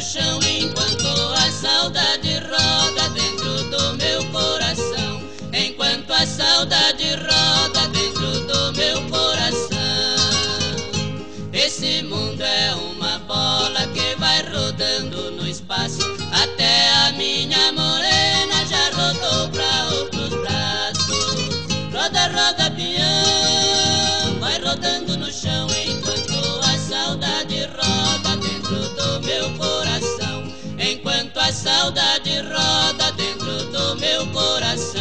chão enquanto a saudade roda dentro do meu coração. Enquanto a saudade roda dentro do meu coração. Esse mundo é uma bola que vai rodando no espaço. Até a minha morena já rodou pra outros braços. Roda, roda, peão, vai rodando no chão saudade roda dentro do meu coração.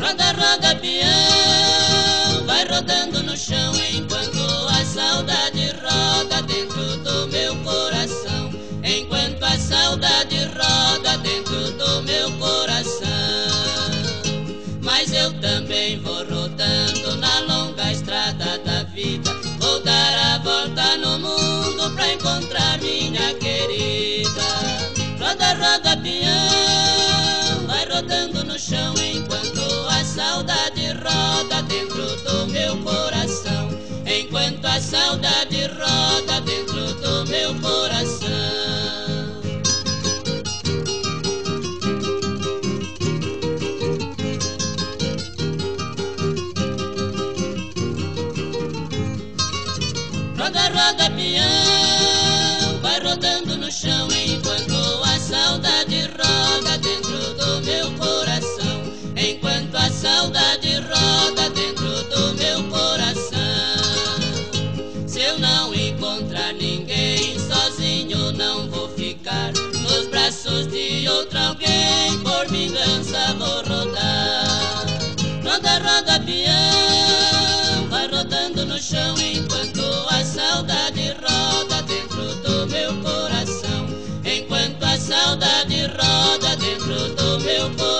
Roda, roda, peão, vai rodando no chão enquanto rodando na longa estrada da vida. Vou dar a volta no mundo pra encontrar minha querida. Roda, roda, peão, vai rodando no chão enquanto a saudade roda dentro do meu coração. Enquanto a saudade roda Roda, roda, peão, vai rodando no chão enquanto a saudade roda dentro do meu coração. Enquanto a saudade roda dentro do meu coração. Se eu não encontrar ninguém, sozinho não vou ficar. Nos braços de outro saudade roda dentro do meu coração.